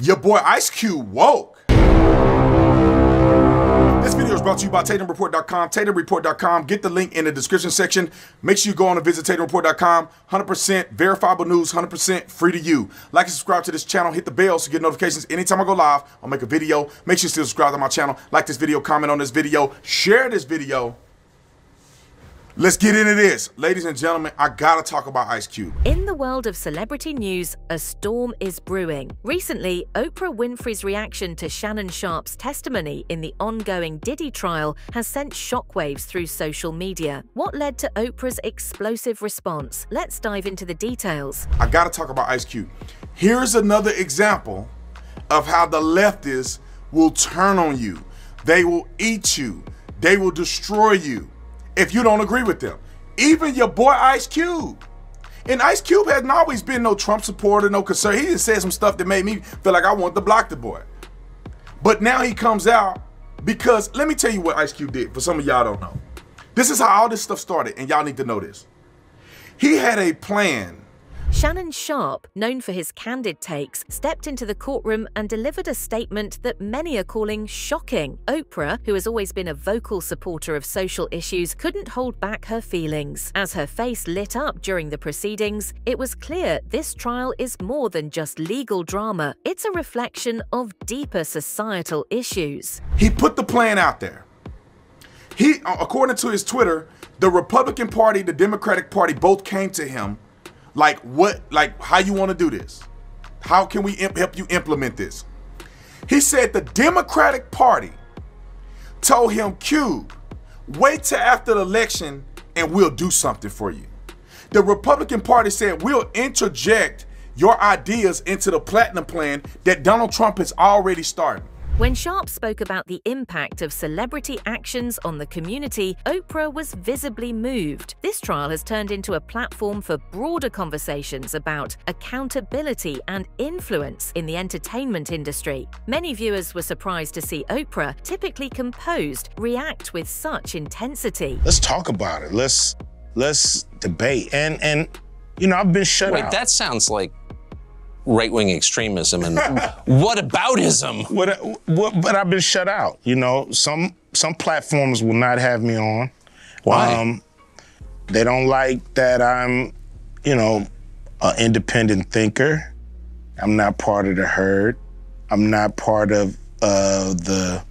Your boy Ice Cube woke. This video is brought to you by TatumReport.com, TatumReport.com. Get the link in the description section. Make sure you go on and visit TatumReport.com. 100% verifiable news, 100% free to you. Like and subscribe to this channel. Hit the bell so you get notifications anytime I go live. I'll make a video. Make sure you still subscribe to my channel. Like this video, comment on this video, share this video. Let's get into this. Ladies and gentlemen, I gotta talk about Ice Cube. In the world of celebrity news, a storm is brewing. Recently, Oprah Winfrey's reaction to Shannon Sharpe's testimony in the ongoing Diddy trial has sent shockwaves through social media. What led to Oprah's explosive response? Let's dive into the details. I gotta talk about Ice Cube. Here's another example of how the leftists will turn on you. They will eat you. They will destroy you if you don't agree with them. Even your boy Ice Cube. And Ice Cube hasn't always been no Trump supporter, no concern. He just said some stuff that made me feel like I want to block the boy. But now he comes out because let me tell you what Ice Cube did for some of y'all don't know. This is how all this stuff started, and y'all need to know this. He had a plan Shannon Sharpe, known for his candid takes, stepped into the courtroom and delivered a statement that many are calling shocking. Oprah, who has always been a vocal supporter of social issues, couldn't hold back her feelings. As her face lit up during the proceedings, it was clear this trial is more than just legal drama. It's a reflection of deeper societal issues. He put the plan out there. He, uh, according to his Twitter, the Republican Party, the Democratic Party both came to him like what, like how you want to do this? How can we help you implement this? He said the Democratic Party told him, Cube, wait till after the election and we'll do something for you. The Republican Party said, we'll interject your ideas into the platinum plan that Donald Trump has already started. When Sharpe spoke about the impact of celebrity actions on the community, Oprah was visibly moved. This trial has turned into a platform for broader conversations about accountability and influence in the entertainment industry. Many viewers were surprised to see Oprah, typically composed, react with such intensity. Let's talk about it. Let's let's debate. And and you know, I've been shut Wait, out. that sounds like right wing extremism and what aboutism? What, what, but I've been shut out. You know, some some platforms will not have me on. Why? Um, they don't like that I'm, you know, an independent thinker. I'm not part of the herd. I'm not part of uh, the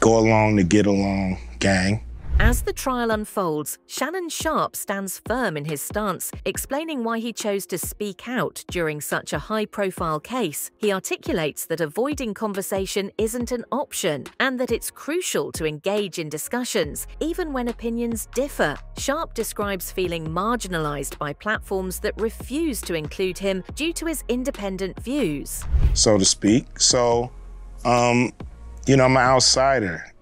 go along to get along gang. As the trial unfolds, Shannon Sharpe stands firm in his stance, explaining why he chose to speak out during such a high profile case. He articulates that avoiding conversation isn't an option and that it's crucial to engage in discussions, even when opinions differ. Sharpe describes feeling marginalized by platforms that refuse to include him due to his independent views. So to speak. So, um, you know, I'm an outsider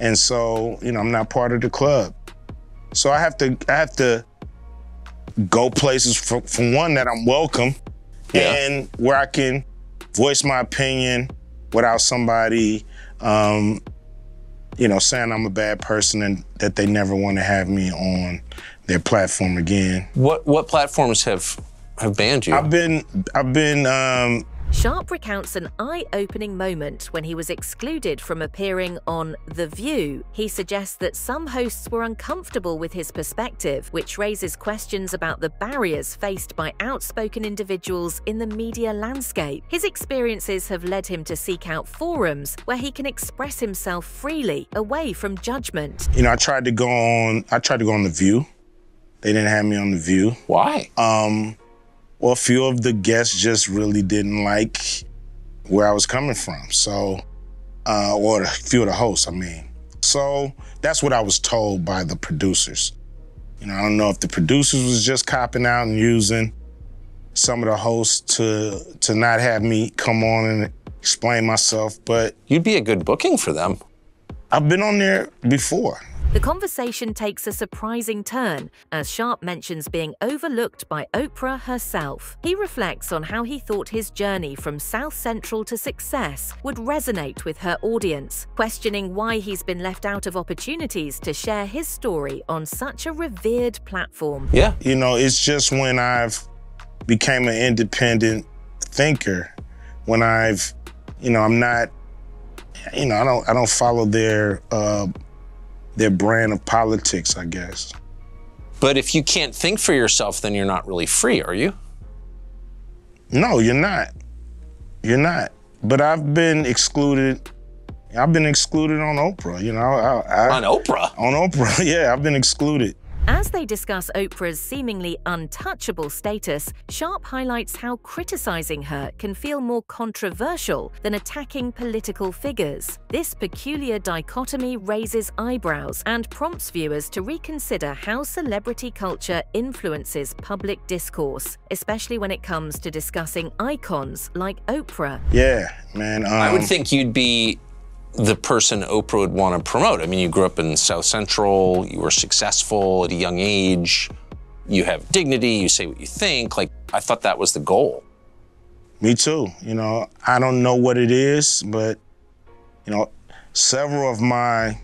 and so, you know, I'm not part of the club. So I have to, I have to go places for, for one that I'm welcome yeah. and where I can voice my opinion without somebody, um, you know, saying I'm a bad person and that they never want to have me on their platform again. What what platforms have have banned you? I've been I've been um, Sharpe recounts an eye opening moment when he was excluded from appearing on The View. He suggests that some hosts were uncomfortable with his perspective, which raises questions about the barriers faced by outspoken individuals in the media landscape. His experiences have led him to seek out forums where he can express himself freely, away from judgment. You know, I tried to go on, I tried to go on The View. They didn't have me on The View. Why? Um, well, a few of the guests just really didn't like where I was coming from. So, uh, or a few of the hosts, I mean. So that's what I was told by the producers. You know, I don't know if the producers was just copping out and using some of the hosts to to not have me come on and explain myself, but you'd be a good booking for them. I've been on there before. The conversation takes a surprising turn as Sharpe mentions being overlooked by Oprah herself. He reflects on how he thought his journey from South Central to success would resonate with her audience, questioning why he's been left out of opportunities to share his story on such a revered platform. Yeah. You know, it's just when I've became an independent thinker when I've, you know, I'm not, you know, I don't I don't follow their uh, their brand of politics, I guess. But if you can't think for yourself, then you're not really free, are you? No, you're not. You're not. But I've been excluded. I've been excluded on Oprah. You know, I, I, On Oprah? on Oprah. Yeah, I've been excluded. As they discuss Oprah's seemingly untouchable status, Sharpe highlights how criticizing her can feel more controversial than attacking political figures. This peculiar dichotomy raises eyebrows and prompts viewers to reconsider how celebrity culture influences public discourse, especially when it comes to discussing icons like Oprah. Yeah, man. Um, I would think you'd be the person Oprah would want to promote. I mean, you grew up in South Central, you were successful at a young age, you have dignity, you say what you think. Like, I thought that was the goal. Me too. You know, I don't know what it is, but you know, several of my,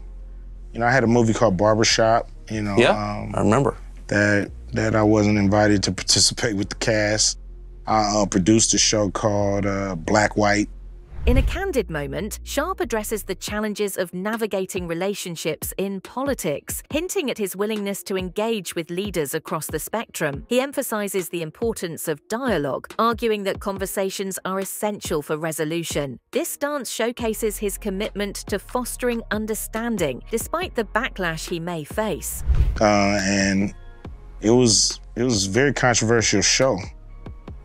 you know, I had a movie called Barbershop. You know, Yeah, um, I remember. that that I wasn't invited to participate with the cast. I uh, produced a show called uh, Black White. In a candid moment, Sharpe addresses the challenges of navigating relationships in politics, hinting at his willingness to engage with leaders across the spectrum. He emphasizes the importance of dialogue, arguing that conversations are essential for resolution. This stance showcases his commitment to fostering understanding, despite the backlash he may face. uh, and it was it was a very controversial show.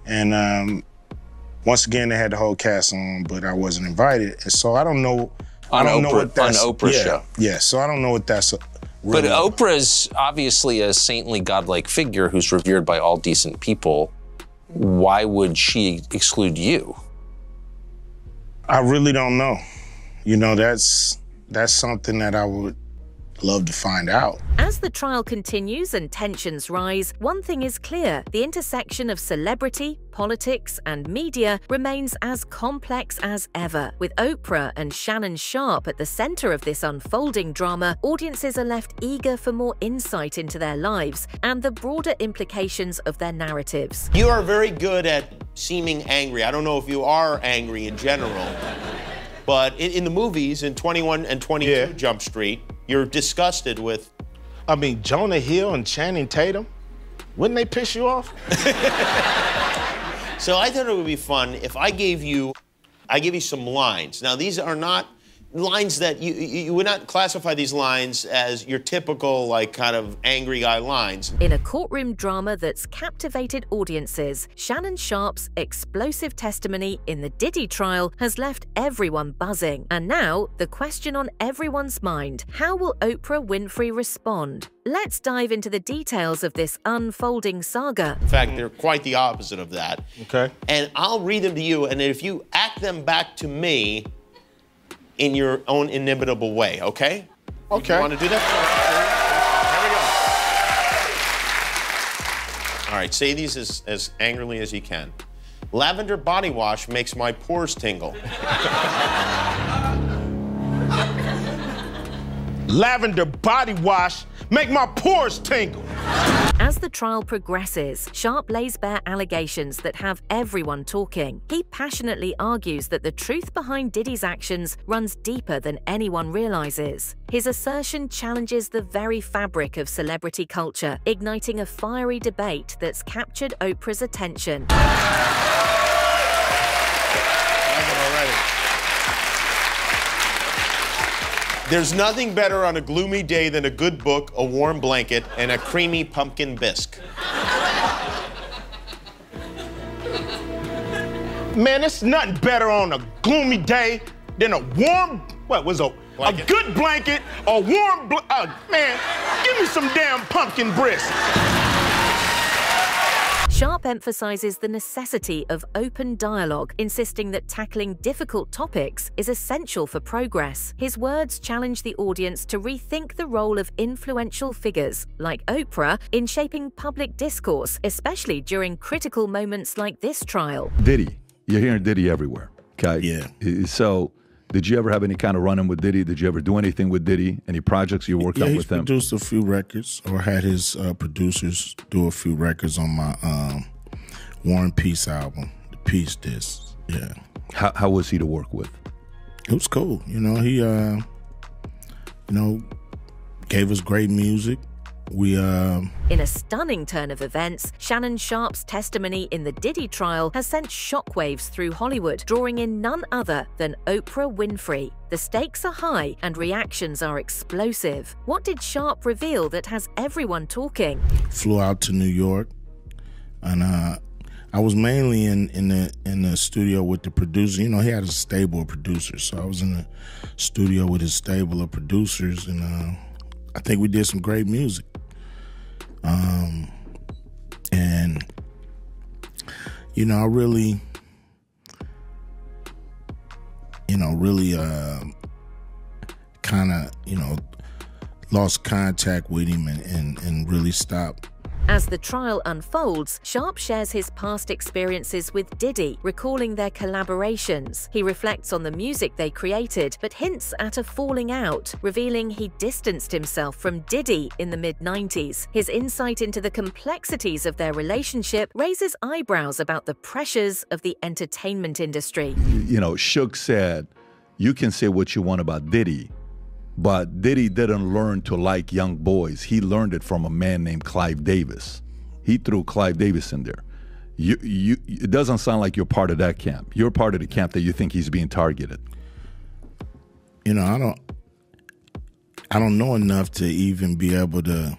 And um, once again, they had the whole cast on, but I wasn't invited, and so I don't know. I don't know what that's on Oprah yeah, show. Yeah, so I don't know what that's. Uh, but really- Oprah's obviously a saintly, godlike figure who's revered by all decent people. Why would she exclude you? I really don't know. You know, that's that's something that I would love to find out. As the trial continues and tensions rise, one thing is clear the intersection of celebrity, politics, and media remains as complex as ever. With Oprah and Shannon Sharpe at the center of this unfolding drama, audiences are left eager for more insight into their lives and the broader implications of their narratives. You are very good at seeming angry. I don't know if you are angry in general, but in, in the movies, in 21 and 22 Yeah. Jump Street, you're disgusted with. I mean, Jonah Hill and Channing Tatum, wouldn't they piss you off? So I thought it would be fun if I gave you, I give you some lines. Now these are not lines that you you you would not classify these lines as your typical like kind of angry guy lines. In a courtroom drama that's captivated audiences, Shannon Sharpe's explosive testimony in the Diddy trial has left everyone buzzing. And now, the question on everyone's mind how will Oprah Winfrey respond? Let's dive into the details of this unfolding saga. In fact, they're quite the opposite of that. Okay. And I'll read them to you, and if you act them back to me in your own inimitable way, okay? Okay. You want to do that? Here we go. All right, say these as, as angrily as you can. Lavender body wash makes my pores tingle. Lavender body wash make my pores tingle. As the trial progresses, Sharpe lays bare allegations that have everyone talking. He passionately argues that the truth behind Diddy's actions runs deeper than anyone realizes. His assertion challenges the very fabric of celebrity culture, igniting a fiery debate that's captured Oprah's attention. There's nothing better on a gloomy day than a good book, a warm blanket, and a creamy pumpkin bisque. Man, it's nothing better on a gloomy day than a warm, what was a, Blanket. a good blanket, a warm, bl- uh, man, give me some damn pumpkin brisk. Sharpe emphasizes the necessity of open dialogue, insisting that tackling difficult topics is essential for progress. His words challenge the audience to rethink the role of influential figures, like Oprah, in shaping public discourse, especially during critical moments like this trial. Diddy. You're hearing Diddy everywhere. Okay. Yeah. So, did you ever have any kind of run-in with Diddy? Did you ever do anything with Diddy? Any projects you worked Yeah, out he's with him? produced a few records, or had his uh, producers do a few records on my um, War and Peace album, the Peace Disc. Yeah. How, how was he to work with? It was cool. You know, he uh you know gave us great music. We uh In a stunning turn of events, Shannon Sharpe's testimony in the Diddy trial has sent shockwaves through Hollywood, drawing in none other than Oprah Winfrey. The stakes are high and reactions are explosive. What did Sharpe reveal that has everyone talking? flew out to New York and uh I was mainly in, in the in the studio with the producer. You know, he had a stable of producers, so I was in the studio with his stable of producers, and uh, I think we did some great music. Um, and you know, I really, you know, really, uh, kind of, you know, lost contact with him and, and, and really stopped As the trial unfolds, Sharpe shares his past experiences with Diddy, recalling their collaborations. He reflects on the music they created, but hints at a falling out, revealing he distanced himself from Diddy in the mid 90s. His insight into the complexities of their relationship raises eyebrows about the pressures of the entertainment industry. You know, Shook said, you can say what you want about Diddy, but Diddy didn't learn to like young boys. He learned it from a man named Clive Davis. He threw Clive Davis in there. You, you, it doesn't sound like you're part of that camp. You're part of the camp that you think he's being targeted. you know, I don't I don't know enough to even be able to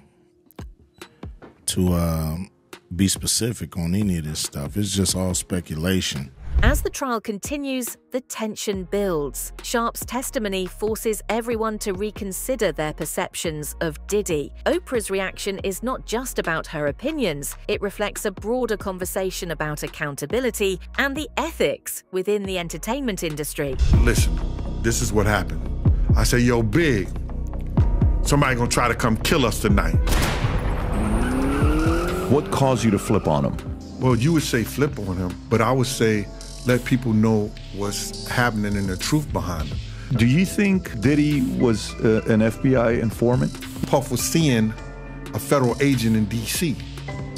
to um, be specific on any of this stuff. It's just all speculation. As the trial continues, the tension builds. Sharpe's testimony forces everyone to reconsider their perceptions of Diddy. Oprah's reaction is not just about her opinions, it reflects a broader conversation about accountability and the ethics within the entertainment industry. Listen, this is what happened. I say, yo, big, somebody gonna try to come kill us tonight. What caused you to flip on him? Well, you would say flip on him, but I would say let people know what's happening and the truth behind him. Do you think Diddy was uh, an FBI informant? Puff was seeing a federal agent in D.C.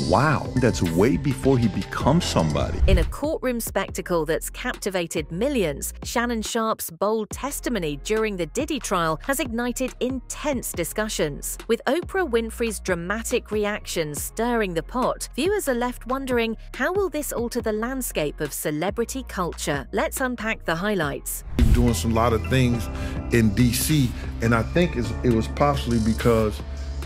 Wow, that's way before he becomes somebody. In a courtroom spectacle that's captivated millions, Shannon Sharpe's bold testimony during the Diddy trial has ignited intense discussions. With Oprah Winfrey's dramatic reactions stirring the pot, viewers are left wondering how will this alter the landscape of celebrity culture? Let's unpack the highlights. doing some lot of things in D.C. And I think it was possibly because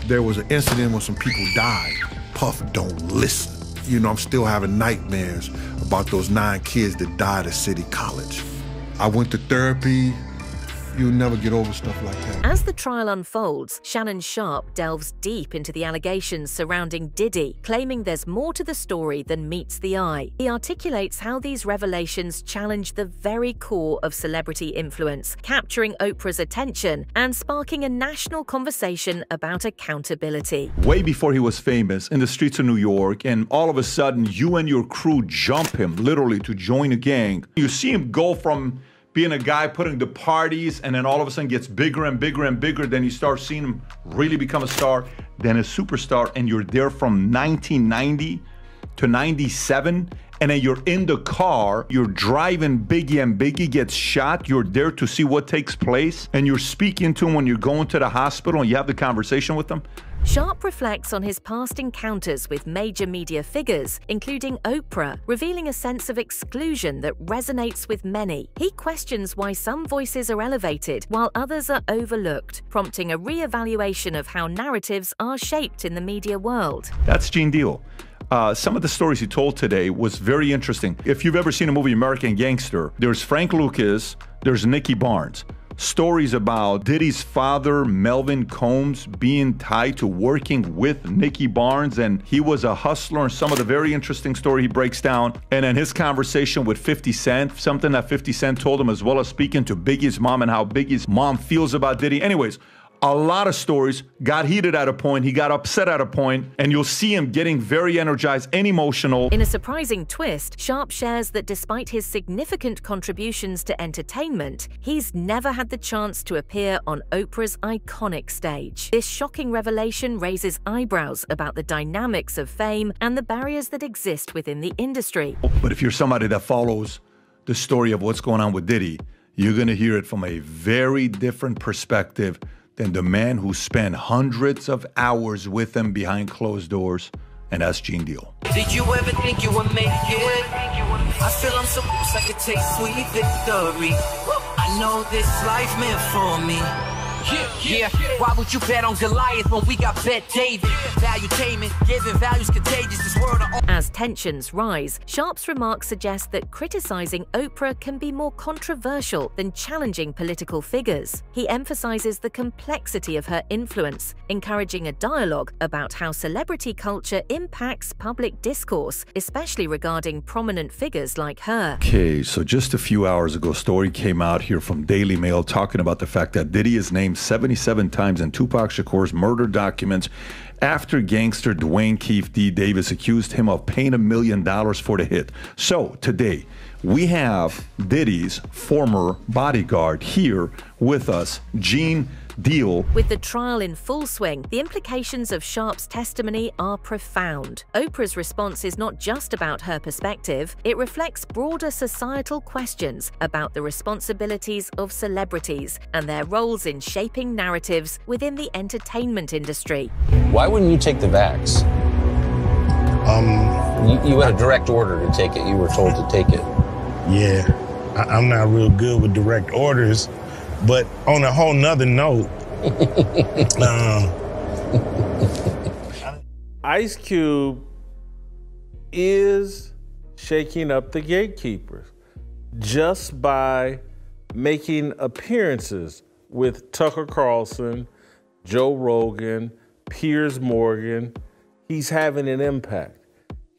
there was an incident where some people died. Puff don't listen. You know, I'm still having nightmares about those nine kids that died at City College. I went to therapy. You'll never get over stuff like that. As the trial unfolds, Shannon Sharpe delves deep into the allegations surrounding Diddy, claiming there's more to the story than meets the eye. He articulates how these revelations challenge the very core of celebrity influence, capturing Oprah's attention and sparking a national conversation about accountability. Way before he was famous in the streets of New York, and all of a sudden, you and your crew jump him literally to join a gang. You see him go from being a guy putting the parties, and then all of a sudden gets bigger and bigger and bigger. Then you start seeing him really become a star, then a superstar, and you're there from 1990 to 97 and then you're in the car, you're driving Biggie, and Biggie gets shot. You're there to see what takes place, and you're speaking to him when you're going to the hospital, and you have the conversation with them. Sharpe reflects on his past encounters with major media figures, including Oprah, revealing a sense of exclusion that resonates with many. He questions why some voices are elevated while others are overlooked, prompting a re-evaluation of how narratives are shaped in the media world. That's Gene Deal. Uh, some of the stories he told today was very interesting. If you've ever seen a movie American Gangster, there's Frank Lucas, there's Nicky Barnes. Stories about Diddy's father, Melvin Combs, being tied to working with Nicky Barnes, and he was a hustler. And some of the very interesting story he breaks down, and then his conversation with 50 Cent, something that 50 Cent told him, as well as speaking to Biggie's mom and how Biggie's mom feels about Diddy. Anyways, a lot of stories got heated at a point he got upset at a point and you'll see him getting very energized and emotional In a surprising twist, Sharpe shares that despite his significant contributions to entertainment, he's never had the chance to appear on Oprah's iconic stage. This shocking revelation raises eyebrows about the dynamics of fame and the barriers that exist within the industry. but if you're somebody that follows the story of what's going on with Diddy, you're going to hear it from a very different perspective than the man who spent hundreds of hours with them behind closed doors, and that's Gene Deal. Did you ever think you would make it? I feel I'm I could taste sweet victory. I know this life meant for me. Yeah, why would you bet on Goliath when we got Bet David? Valuetainment, giving values contagious. This world of As tensions rise, Sharpe's remarks suggest that criticizing Oprah can be more controversial than challenging political figures. He emphasizes the complexity of her influence, encouraging a dialogue about how celebrity culture impacts public discourse, especially regarding prominent figures like her. Okay, so just a few hours ago, story came out here from Daily Mail talking about the fact that Diddy is named 77 times in Tupac Shakur's murder documents after gangster Duane Keffe D. Davis accused him of paying a million dollars for the hit. So today, we have Diddy's former bodyguard here with us, Gene Deal. With the trial in full swing, the implications of Sharpe's testimony are profound. Oprah's response is not just about her perspective, it reflects broader societal questions about the responsibilities of celebrities and their roles in shaping narratives within the entertainment industry. Why wouldn't you take the vax? Um, You, you had a direct order to take it. You were told to take it. yeah, I, I'm not real good with direct orders, but on a whole nother note, um, Ice Cube is shaking up the gatekeepers just by making appearances with Tucker Carlson, Joe Rogan, Piers Morgan. He's having an impact.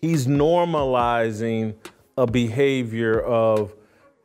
He's normalizing a behavior of,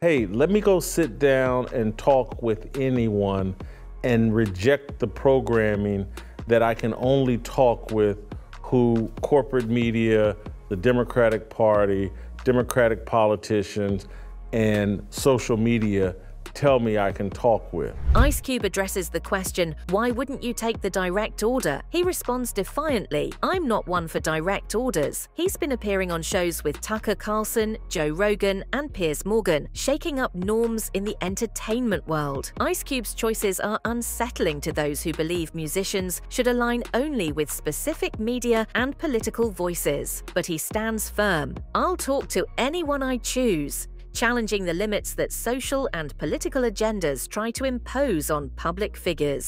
hey, let me go sit down and talk with anyone and reject the programming that I can only talk with who corporate media, the Democratic Party, Democratic politicians, and social media tell me I can talk with. Ice Cube addresses the question, why wouldn't you take the direct order? He responds defiantly, I'm not one for direct orders. He's been appearing on shows with Tucker Carlson, Joe Rogan, and Piers Morgan, shaking up norms in the entertainment world. Ice Cube's choices are unsettling to those who believe musicians should align only with specific media and political voices. But he stands firm. I'll talk to anyone I choose challenging the limits that social and political agendas try to impose on public figures.